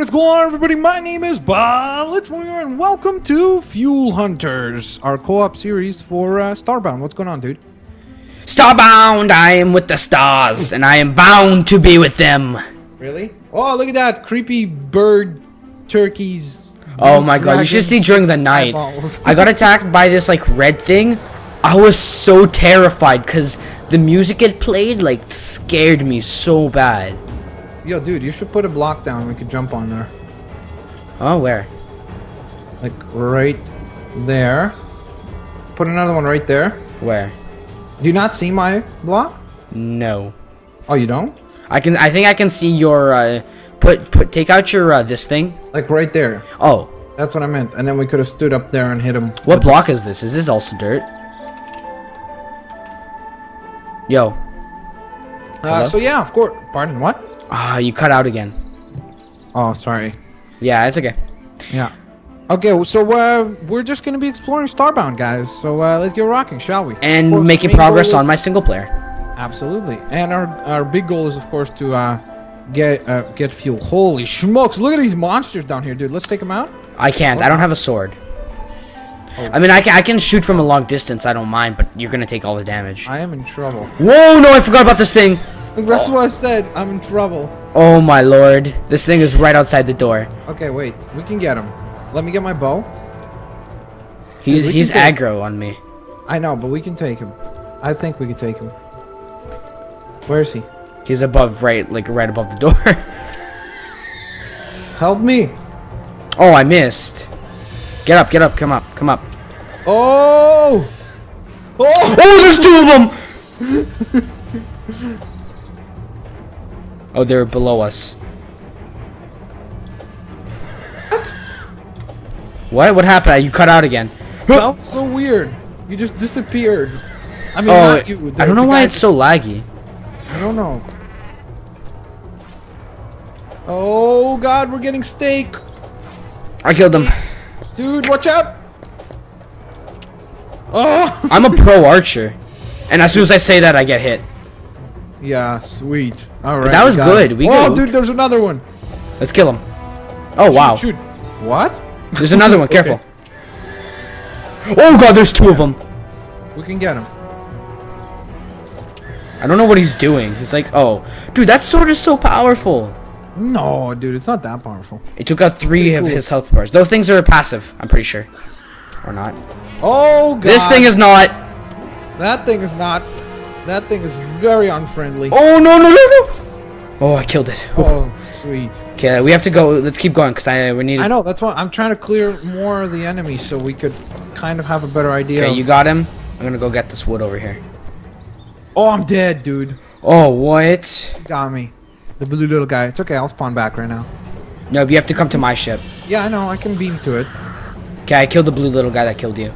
What is going on, everybody? My name is Bob Litzmoyer, and welcome to Fuel Hunters, our co-op series for uh, Starbound. What's going on, dude? Starbound, I am with the stars, and I am bound to be with them. Really? Oh, look at that creepy bird turkeys. Oh my god, you should see during the night. I got attacked by this like red thing. I was so terrified because the music it played like scared me so bad. Yo, dude, you should put a block down. We could jump on there, Oh, where? like right there. Put another one right there. Where? Do you not see my block? No. Oh, you don't? I can. I think I can see your. Uh, put put. Take out your uh, this thing. Like right there. Oh, That's what I meant. And then we could have stood up there and hit him. what block is this? Is this also dirt? Yo. Uh, so yeah, of course. Pardon, what? Ah, you cut out again. Oh, sorry. Yeah, it's okay. Yeah. Okay, so uh, we're just gonna be exploring Starbound, guys. So uh, let's get rocking, shall we? And course, making progress on my single player. Absolutely. And our our big goal is, of course, to uh, get uh, get fuel. Holy smokes! Look at these monsters down here, dude. Let's take them out. I can't. I don't have a sword. I mean, I can, I can shoot from a long distance. I don't mind, but you're gonna take all the damage. I am in trouble. Whoa! No, I forgot about this thing. That's what I said. I'm in trouble. Oh my lord! This thing is right outside the door. Okay, wait. We can get him. Let me get my bow. He's he's aggro on me. I know, but we can take him. I think we can take him. Where is he? He's above, right, like right above the door. Help me! oh, I missed. Get up! Get up! Come up! Come up! Oh! Oh! Oh, there's two of them. oh, they're below us. What? What? What happened? You cut out again. Was so weird. You just disappeared. I mean, Oh, not you. I don't know why it's so laggy. I don't know. Oh God, we're getting steak, I killed them. dude. Watch out! Oh. I'm a pro archer, and as soon as I say that, I get hit. Yeah, sweet. All right. that was got good. it. We oh, go. dude, there's another one. Let's kill him. Oh wow! Shoot, shoot. What? There's another one. Okay. Careful. Oh god, there's two of them. We can get him. I don't know what he's doing. He's like, oh, dude, that sword is so powerful. No, dude, it's not that powerful. It took out three of cool. his health bars. Those things are passive. I'm pretty sure, or not. Oh God. This thing is not. That thing is not. That thing is very unfriendly. Oh no no no no! Oh, I killed it. Oh, sweet. Okay, we have to go. Let's keep going because I uh, we need. I know. That's why I'm trying to clear more of the enemy so we could kind of have a better idea. Okay, of- you got him. I'm gonna go get this wood over here. Oh, I'm dead, dude. Oh what? You got me. The blue little guy. It's okay. I'll spawn back right now. No, you have to come to my ship. Yeah, I know. I can beam to it. Okay, I killed the blue little guy that killed you.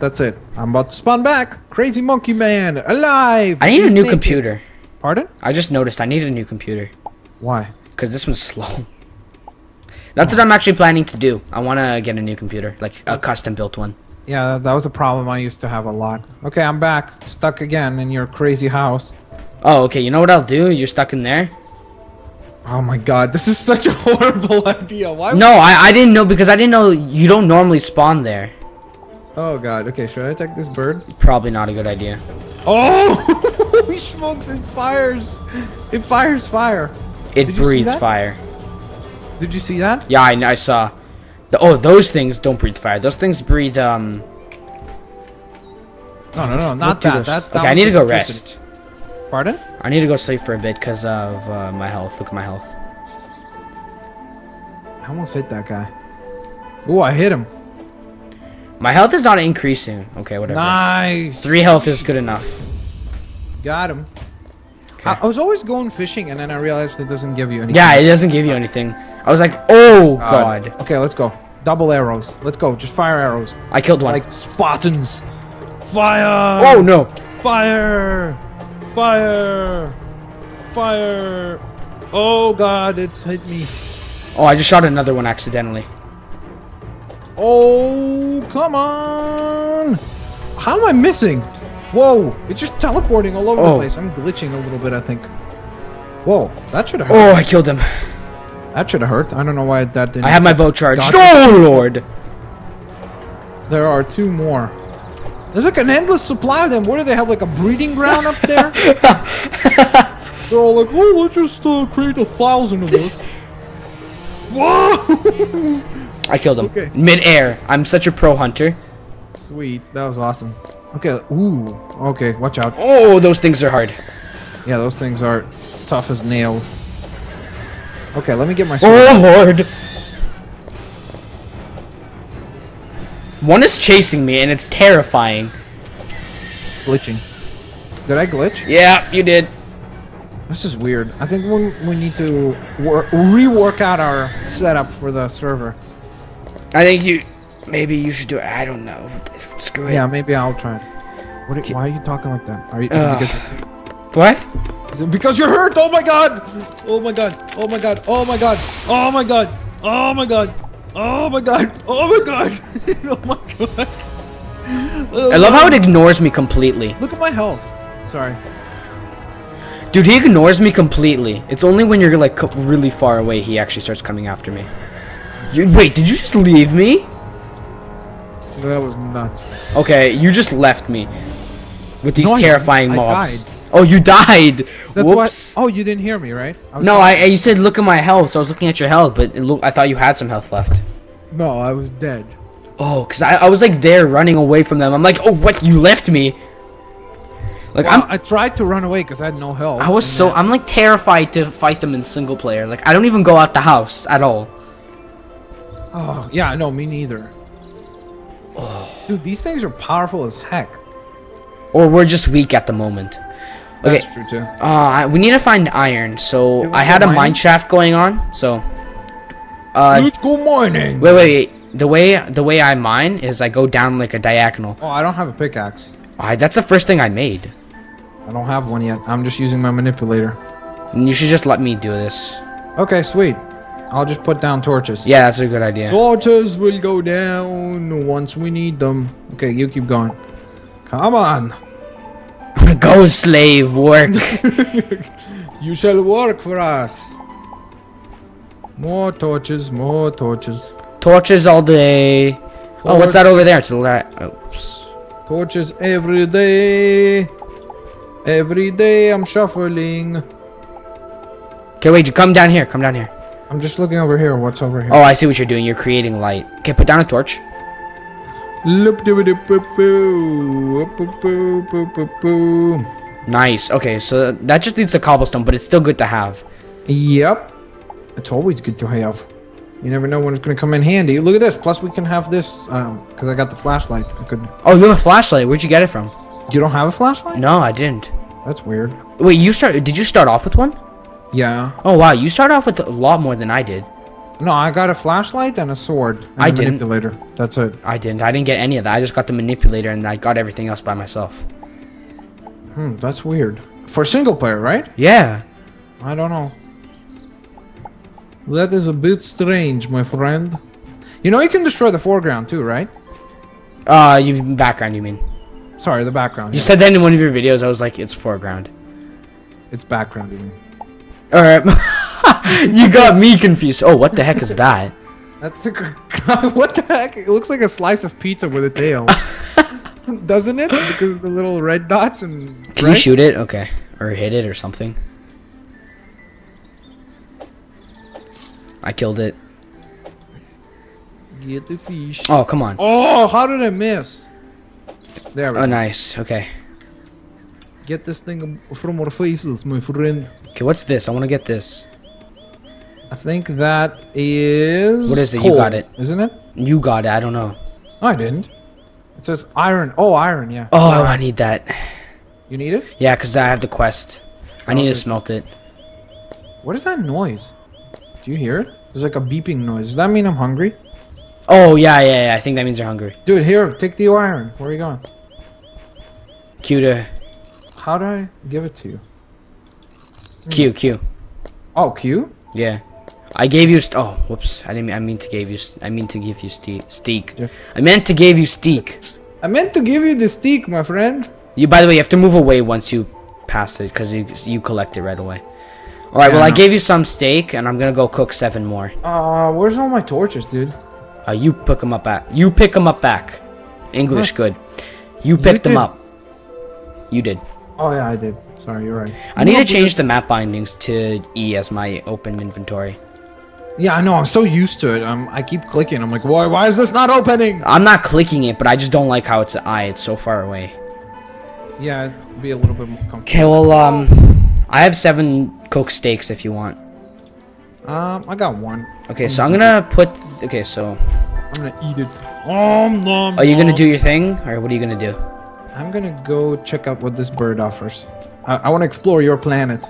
That's it. I'm about to spawn back. Crazy monkey man, alive. I need a new naked. computer. Pardon? I just noticed I need a new computer. Why? Because this one's slow. That's what I'm actually planning to do. I want to get a new computer, like a custom built one. Yeah, that was a problem I used to have a lot. Okay, I'm back. Stuck again in your crazy house. Oh, okay. You know what I'll do? You're stuck in there. Oh my god, this is such a horrible idea. Why? No, I, I didn't know because I didn't know you don't normally spawn there. Oh god. Okay, should I attack this bird? Probably not a good idea. Oh! Holy smokes! It fires. It fires fire. It Did breathes fire. Did you see that? Yeah, I, I saw. The, oh, those things don't breathe fire. Those things breathe um. No, no, no, not that. That, that okay, I need to go rest. Pardon? I need to go sleep for a bit because of uh, my health. Look at my health. I almost hit that guy. Ooh, I hit him. My health is not increasing. Okay, whatever. Nice. Three health is good enough. Got him. Okay. I, I was always going fishing, and then I realized it doesn't give you anything. Yeah, it doesn't give you anything. I was like, oh god. Okay, let's go. Double arrows. Let's go. Just fire arrows. I killed one. Like Spartans. Fire! oh no. Fire! Fire! Fire! Oh god, it's hit me. Oh, I just shot another one accidentally. Oh, come on! How am I missing? Whoa, it's just teleporting all over the Oh. place. I'm glitching a little bit, I think. Whoa, that should have Oh, I killed him. That should have hurt. I don't know why that didn't. I have my bow charged. Gotcha. Oh lord! There are two more. There's like an endless supply of them. What do they have? Like a breeding ground up there? They're all like, oh, let's just uh, create a thousand of those. Whoa! I killed him. Okay. Mid-air. I'm such a pro hunter. Sweet, that was awesome. Okay, ooh, okay, watch out. Oh, those things are hard. Yeah, those things are tough as nails. Okay, let me get my sword. Oh lord! One is chasing me and it's terrifying. glitching. Did I glitch? Yeah, you did. This is weird. I think we, we need to rework out our setup for the server. I think you. Maybe you should do it. I don't know. Screw it. Yeah, maybe I'll try it. What why are you talking like that? Are you, is, it because, What? is it because you're hurt? Oh my god! Oh my god! Oh my god! Oh my god! Oh my god! Oh my god! Oh my god! Oh my god! oh my god! Oh I love my- how it ignores me completely. Look at my health. Sorry. Dude, he ignores me completely. It's only when you're like really far away he actually starts coming after me. You wait, did you just leave me? That was nuts. Okay, you just left me with these No, terrifying I mobs. died. Oh, you died. That's Whoops. why. Oh, you didn't hear me, right? was No, talking- I you said look at my health, so I was looking at your health, but it look, I thought you had some health left. No, I was dead. Oh, cause I, I was like there running away from them. I'm like, oh, what? You left me. Like Well, I'm, I tried to run away because I had no health. I was so I'm like terrified to fight them in single player. Like I don't even go out the house at all. Oh, yeah, no, me neither. Oh. Dude, these things are powerful as heck. Or we're just weak at the moment. Okay, That's true too. uh, we need to find iron. So I had a mine shaft going on. So, uh, Let's go mining. wait, wait, wait. The way the way I mine is I go down like a diagonal. Oh, I don't have a pickaxe. I, that's the first thing I made. I don't have one yet. I'm just using my manipulator. You should just let me do this. Okay, sweet. I'll just put down torches. Yeah, that's a good idea. Torches will go down once we need them. Okay, you keep going. Come on. go slave work. You shall work for us. More torches, more torches. Torches all day. Oh, what's that over there to the left? Oops. Torches every day. Every day I'm shuffling. Okay, wait. You come down here. Come down here. I'm just looking over here. What's over here? Oh, I see what you're doing. You're creating light. Okay, put down a torch. Nice. Okay, so that just needs the cobblestone, but it's still good to have. Yep. It's always good to have. You never know when it's going to come in handy. Look at this. Plus, we can have this um, because I got the flashlight. I could. Oh, you have a flashlight. Where'd you get it from? You don't have a flashlight? No, I didn't. That's weird. Wait, you start? Did you start off with one? Yeah. Oh wow, you start off with a lot more than I did. No, I got a flashlight and a sword. And I a didn't. manipulator. That's it. I didn't. I didn't get any of that. I just got the manipulator and I got everything else by myself. Hmm, that's weird. For single player, right? Yeah. I don't know. That is a bit strange, my friend. You know you can destroy the foreground too, right? Uh, you background. You mean? Sorry, the background. You yeah. said that in one of your videos. I was like, it's foreground. it's background. You mean? All right. you got me confused. Oh, what the heck is that? That's a, what the heck? It looks like a slice of pizza with a tail, doesn't it? Because of the little red dots and. Can you shoot it? Okay, or hit it or something. I killed it. Get the fish. Oh, come on. Oh, how did I miss? There we Oh, go. Oh nice. Okay. Get this thing from our faces, my friend. Okay, what's this? I want to get this. I think that is. What is it? You got it. isn't it? You got it. I don't know. No, I didn't. It says iron. Oh, iron. Yeah. Oh, Iron. I need that. You need it? Yeah, because I have the quest. I need to smelt it. What is that noise? Do you hear it? There's like a beeping noise. Does that mean I'm hungry? Oh, yeah, yeah, yeah. I think that means you're hungry. Dude, here, take the iron. Where are you going? Q to How do I give it to you? Q, Q. Oh, Q? Yeah. I gave you. St- oh, whoops! I didn't. Mean, I mean to give you. I mean to give you ste- steak. Yeah. I meant to give you steak. I meant to give you the stick, my friend. You. By the way, you have to move away once you pass it because you you collect it right away. All right. Yeah, well, I gave you some steak, and I'm gonna go cook seven more. Uh, where's all my torches, dude? Uh, you pick them up back. You pick them up back. English Huh? good. You picked them up. You did. Oh yeah, I did. Sorry, you're right. I need to change the map bindings to E as my open inventory. Yeah, I know. I'm so used to it. I'm. I keep clicking. I'm like, why? Why is this not opening? I'm not clicking it, but I just don't like how it's I. It's so far away. Yeah, it'd be a little bit more comfortable. Okay, well, um, I have seven Coke steaks if you want. Um, I got one. Okay, so I'm gonna put. Okay, so I'm gonna eat it. Um, nom, are you gonna do your thing, or what are you gonna do? I'm gonna go check out what this bird offers. I, I want to explore your planet.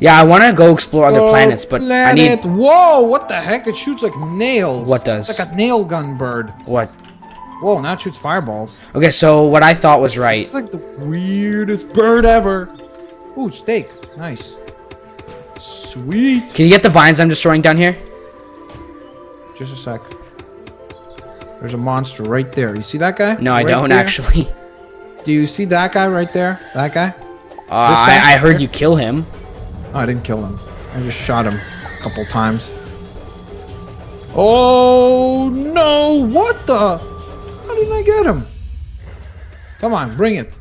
Yeah, I want to go explore other Oh, planets, but I need Whoa! What the heck? It shoots like nails. What does? It's like a nail gun bird. what? Whoa! Now it shoots fireballs. Okay, so what I thought was right. It's like the weirdest bird ever. Ooh, steak. Nice. Sweet. Can you get the vines I'm destroying down here? Just a sec. There's a monster right there. You see that guy? No, I Right don't there? actually. Do you see that guy right there? That guy? Uh, guy? I, I heard you kill him. Oh, I didn't kill him. I just shot him a couple times. Oh no! What the? How did I get him? Come on, bring it.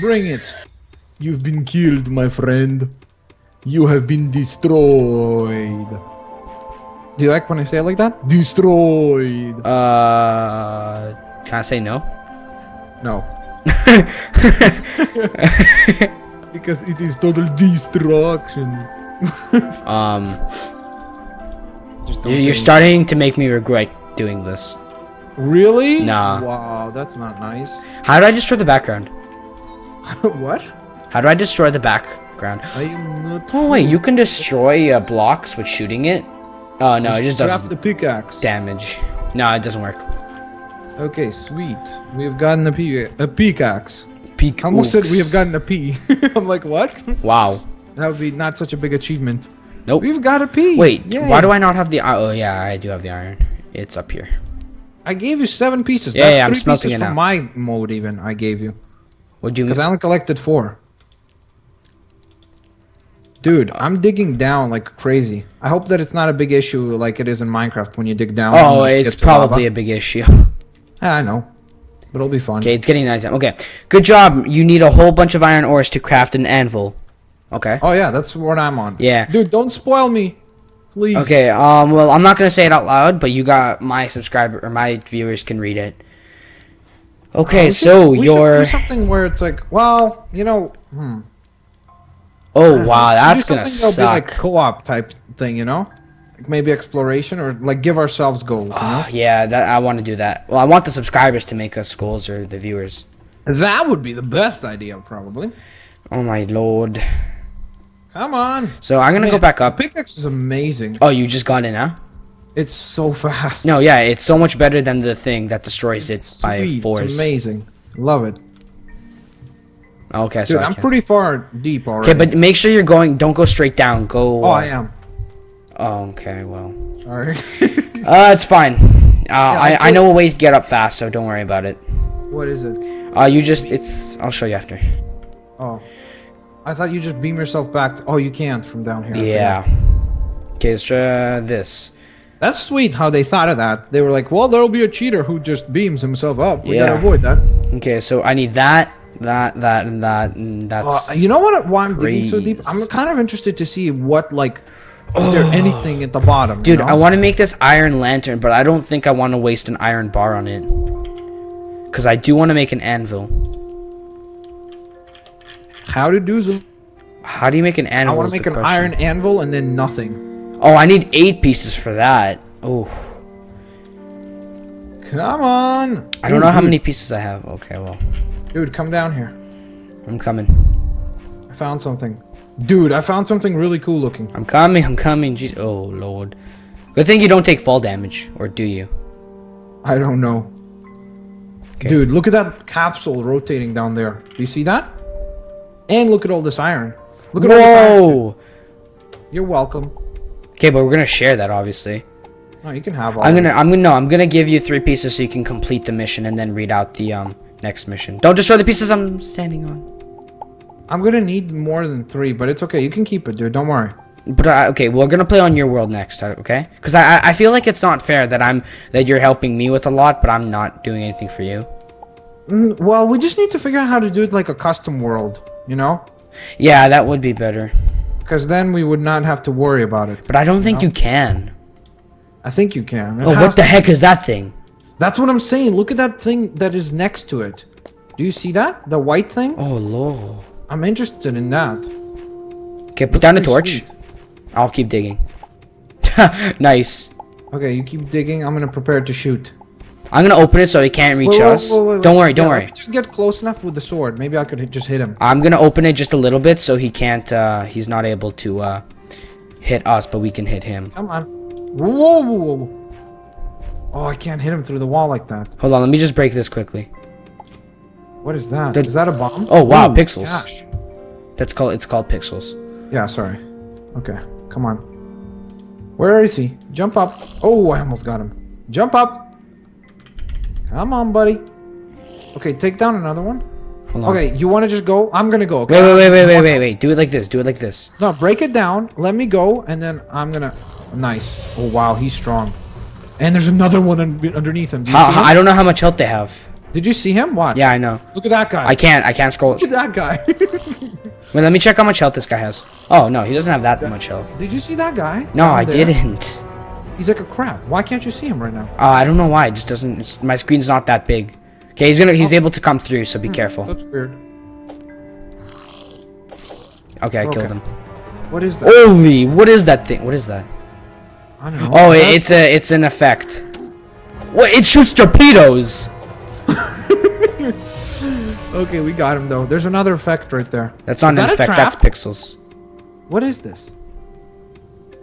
Bring it. You've been killed, my friend. You have been destroyed. Do you like when I say it like that? Destroyed. Uh, can I say no? No. because it is total destruction. Um, Just you- say you're no. starting to make me regret doing this. Really? Nah. Wow, that's not nice. How do I destroy the background? what? How do I destroy the background? I am not. Oh wait, you can destroy uh, blocks with shooting it. Oh no, it just does Grab the pickaxe. damage. No, it doesn't work. Okay, sweet. We have gotten a, p- a pickaxe. Peak. I almost said we have gotten a P. I'm like, what? Wow. That would be not such a big achievement. Nope. We've got a P. Wait, Yay. why do I not have the? Oh yeah, I do have the iron. It's up here. I gave you seven pieces. Yeah, That's yeah, I'm three smelting pieces it from my mode, even. I gave you. What do you? Because I only collected four. Dude, I'm digging down like crazy. I hope that it's not a big issue like it is in Minecraft when you dig down. Oh, it's to lava. probably a big issue. Yeah, I know. But it'll be fun. Okay, it's getting nighttime. Okay, good job. You need a whole bunch of iron ores to craft an anvil. Okay. Oh yeah, that's what I'm on. Yeah. Dude, don't spoil me. Please. Okay. Um. Well, I'm not gonna say it out loud, but you got my subscriber or my viewers can read it. Okay, should- so should your something where it's like, well, you know, hmm. oh wow, that's gonna that'll be suck. like co-op type thing, you know? Maybe exploration or like give ourselves goals, you know? Ah, yeah, that I want to do that. Well, I want the subscribers to make us goals or the viewers. That would be the best idea, probably. Oh my lord. Come on. So I'm gonna go back up. Pickaxe is amazing. Oh, you just got in, huh? It's so fast. No, yeah, it's so much better than the thing that destroys it by Sweet, force. It's amazing. Love it. Okay, so Dude, I I'm pretty far deep already. Okay, but make sure you're going. Don't go straight down. Go. Oh, I am. Oh, okay. Well, Alright. uh, it's fine. Uh, I I I know a way to get up fast, so don't worry about it. what is it? Uh, you just it's. I'll show you after. Oh. I thought you just beam yourself back. To, oh, you can't from down here. Yeah. Okay, so uh, this. That's sweet how they thought of that. They were like, well, there'll be a cheater who just beams himself up. We Yeah. gotta avoid that. Okay, so I need that, that, that, and that, and that's. Uh, you know what? Why I'm digging so deep? I'm kind of interested to see what like. Is there anything at the bottom? you Dude, know? I want to make this iron lantern, but I don't think I want to waste an iron bar on it. Because I do want to make an anvil. how to do so. How do you make an anvil? I want to make an question. iron anvil and then nothing. Oh, I need eight pieces for that. Oh, Come on. I don't know how many pieces I have. Okay, well, Dude, come down here. I'm coming. I found something. Dude, I found something really cool looking. I'm coming. I'm coming. Jeez. Oh lord. Good thing you don't take fall damage, or do you? I don't know. Okay. Dude, look at that capsule rotating down there. Do you see that? And look at all this iron. Look at all this iron. Whoa. You're welcome. Okay, but we're gonna share that, obviously. No, you can have all. I'm gonna. I'm gonna. No, I'm gonna give you three pieces so you can complete the mission and then read out the um next mission. Don't destroy the pieces I'm standing on. I'm gonna need more than three, but it's okay. You can keep it, dude. Don't worry. But uh, okay, we're gonna play on your world next, uh, okay? Because I I- feel like it's not fair that I'm that you're helping me with a lot, but I'm not doing anything for you. Mm, well, we just need to figure out how to do it like a custom world, you know? Yeah, that would be better. Because then we would not have to worry about it. But I don't think No. you can. I think you can. It Oh, what the heck is that thing? That's what I'm saying. Look at that thing that is next to it. Do you see that? The white thing? Oh lord. I'm interested in that. Okay, put down a Pretty torch. sweet. I'll keep digging. nice. Okay, you keep digging. I'm gonna prepare to shoot. I'm gonna open it so he can't reach Wait, us. wait, wait, don't worry, don't Yeah, worry. Just get close enough with the sword. Maybe I could just hit him. I'm gonna open it just a little bit so he can't. uh He's not able to uh hit us, but we can hit him. Come on. Whoa, whoa, whoa. Oh, I can't hit him through the wall like that. Hold on, let me just break this quickly. What is that? Is that a bomb? Oh, wow, Ooh, pixels. Gosh. That's called. It's called pixels. Yeah, sorry. Okay, come on. Where is he? Jump up. Oh, I almost got him. Jump up. Come on, buddy. Okay, take down another one. Hold on. Okay, you want to just go? I'm gonna go. Okay? Wait, wait, wait, wait, wait, wait, wait. Do it like this. Do it like this. No, break it down. Let me go, and then I'm gonna. Nice. Oh wow, he's strong. And there's another one un- underneath him. Do you How, see how- him? I don't know how much health they have. Did you see him? What? Yeah, I know. Look at that guy. I can't. I can't scroll. Look at that guy. Wait, let me check how much health this guy has. Oh no, he doesn't have that much health. Did you see that guy? No, I there? didn't. He's like a crab. Why can't you see him right now? Uh, I don't know why. It just doesn't. It's, my screen's not that big. Okay, he's gonna. He's able to come through, so be careful. That's weird. Okay, I killed him. What is that? Holy! What is that thing? What is that? I don't know. Oh, it, it's a. It's an effect. What? It shoots torpedoes. Okay, we got him though. There's another effect right there. That's not Is an that effect. That's pixels. What is this?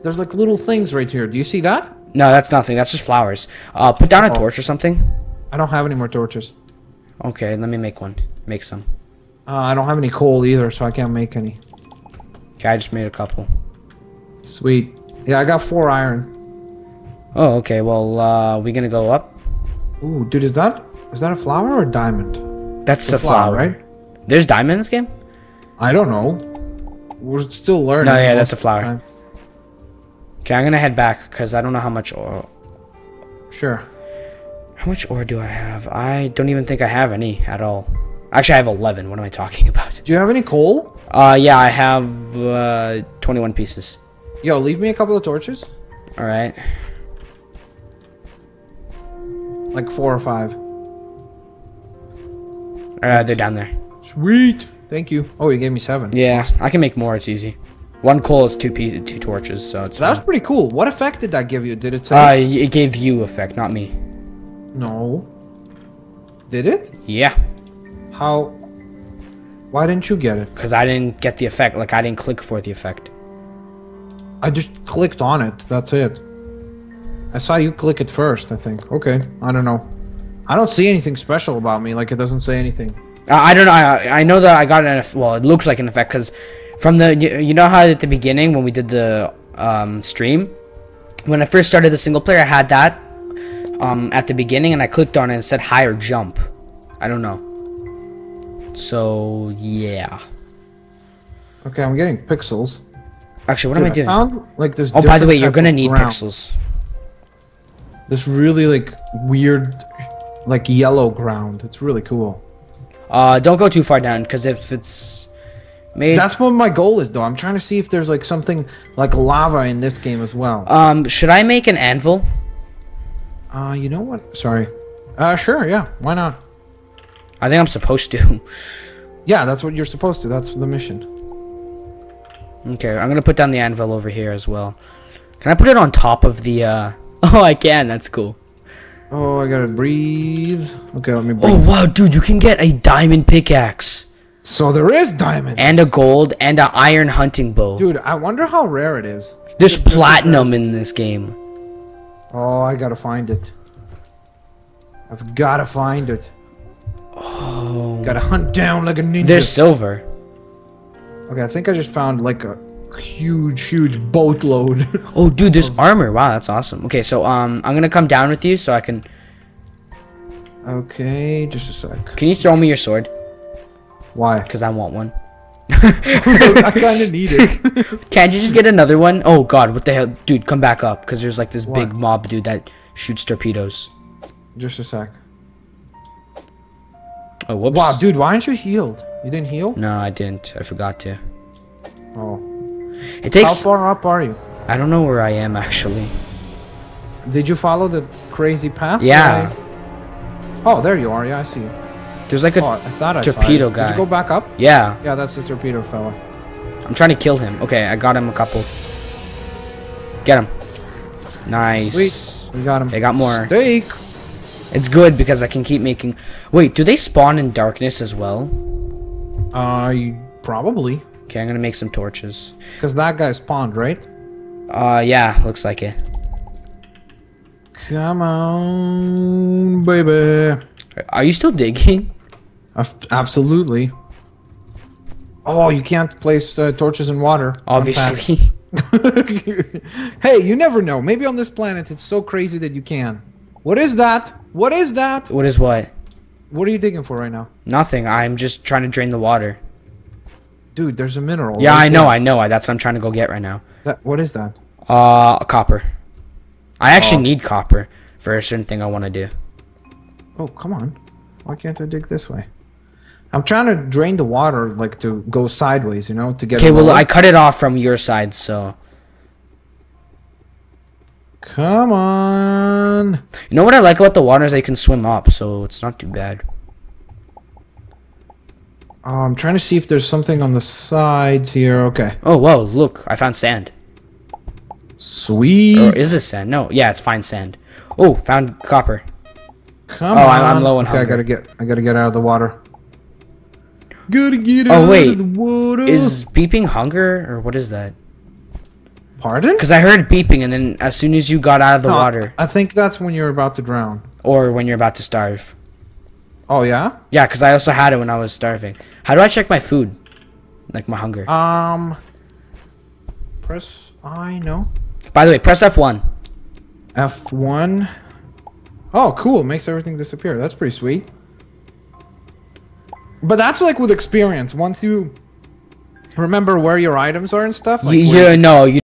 There's like little things right here. Do you see that? No, that's nothing. That's just flowers. Uh, put down a Oh. torch or something. I don't have any more torches. Okay, let me make one. Make some. Uh, I don't have any coal either, so I can't make any. Okay, I just made a couple. Sweet. Yeah, I got four iron. Oh, okay. Well, uh, we gonna go up? Ooh, dude, is that is that a flower or a diamond? That's It's a flower, right? There's diamond in this game. I don't know. We're still learning. No, yeah, that's a flower. Okay, I'm gonna head back because I don't know how much ore. Sure. How much ore do I have? I don't even think I have any at all. Actually, I have 11. What am I talking about? Do you have any coal? Uh, yeah, I have uh 21 pieces. Yo, leave me a couple of torches. All right. Like four or five. Uh, they're down there. Sweet. Thank you. Oh, you gave me seven. Yeah, I can make more. It's easy. One coal is two pieces, two torches, so it's. That was pretty cool. What effect did that give you? Did it say? Uh, it gave you effect, not me. no. Did it? Yeah, How? Why didn't you get it? because I didn't get the effect. Like I didn't click for the effect. I just clicked on it. That's it. I saw you click it first. I think. Okay. I don't know. I don't see anything special about me. Like it doesn't say anything. Uh, I don't know. I, I know that I got an eff- well. It looks like an effect because from the you, you know how at the beginning when we did the um, stream, when I first started the single player, I had that um, at the beginning, and I clicked on it and said higher jump. I don't know. So yeah. Okay, I'm getting pixels. Actually, what am I Dude, doing? found like this. Oh, by the way, you're gonna need ground. pixels. This really like weird, like yellow ground. It's really cool. Uh, don't go too far down because if it's made, That's what my goal is, though. I'm trying to see if there's like something like lava in this game as well. um, should I make an anvil? Uh, you know what? Sorry. Uh, sure. Yeah. Why not? I think I'm supposed to. Yeah, that's what you're supposed to. That's the mission. okay, I'm gonna put down the anvil over here as well. Can I put it on top of the? uh... Oh, I can. That's cool. Oh, I gotta breathe. Okay, let me oh, breathe. Oh wow, dude, you can get a diamond pickaxe So there is diamond. and a gold and a iron hunting bow. Dude, I wonder how rare it is. There's platinum in this game. Oh, I gotta find it. I've gotta find it. Oh, Gotta hunt down like a ninja. there's silver. Okay, I think I just found like a huge, huge boatload. Oh, dude, there's armor. Wow, that's awesome. Okay, so um, I'm gonna come down with you so I can. okay, just a sec. Can you throw me your sword? Why? Cause I want one. I kind of need it. Can't you just get another one? Oh god, what the hell? Dude, come back up, because there's like this big mob dude that shoots torpedoes. Just a sec. Oh, whoops. Wow, dude, why aren't you healed? You didn't heal? No, I didn't. I forgot to. Oh. It How far up are you? I don't know where I am, actually. Did you follow the crazy path? Yeah. I- Oh, there you are. Yeah, I see you. There's like a... Oh, I thought I torpedo you. Did guy. you go back up? Yeah, Yeah, that's the torpedo fella. I'm trying to kill him. Okay, I got him a couple. Get him. Nice. Sweet. We got him. Okay, got more. Steak. It's good because I can keep making... Wait, do they spawn in darkness as well? Uh, probably. Okay, I'm gonna make some torches. Because that guy spawned, right? Uh, yeah, looks like it. Come on, baby. Are you still digging? Absolutely. Oh, you can't place uh, torches in water. Obviously. hey, you never know. Maybe on this planet it's so crazy that you can. What is that? What is that? what is what? What are you digging for right now? Nothing. I'm just trying to drain the water. Dude, there's a mineral. Yeah, right I know, there. I know. I That's what I'm trying to go get right now. That, what is that? Uh, copper. I actually Oh. need copper for a certain thing I want to do. Oh, come on. Why can't I dig this way? I'm trying to drain the water, like to go sideways, you know, to get. Okay, well. I cut it off from your side, so. Come on. You know what I like about the water is they can swim up, so it's not too bad. Oh, I'm trying to see if there's something on the sides here. Okay. Oh, whoa, look. I found sand. Sweet. Or is this sand? No, yeah, it's fine sand. Oh, found copper. Come Oh, on. I'm- I'm low on okay, I hunger. gotta get. I gotta get out of the water. Gotta get Oh, out wait. of the water. Is beeping hunger, or what is that? pardon? Because I heard beeping, and then as soon as you got out of the No, water, I think that's when you're about to drown. or when you're about to starve. Oh yeah. Yeah, because I also had it when I was starving. How do I check my food? Like my hunger. Um. Press I no. By the way, press F1. F1. Oh, cool. Makes everything disappear. That's pretty sweet. But that's like with experience. Once you remember where your items are and stuff. Like You, you no, you